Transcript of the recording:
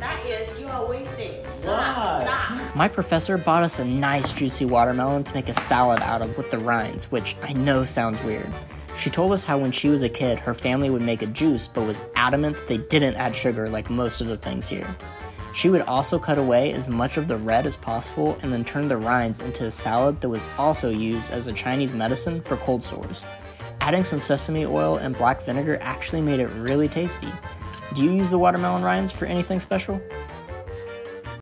That is, you are wasting. Why? Stop. Stop. My professor bought us a nice juicy watermelon to make a salad out of with the rinds, which I know sounds weird. She told us how when she was a kid, her family would make a juice, but was adamant that they didn't add sugar like most of the things here. She would also cut away as much of the red as possible and then turn the rinds into a salad that was also used as a Chinese medicine for cold sores. Adding some sesame oil and black vinegar actually made it really tasty. Do you use the watermelon rinds for anything special?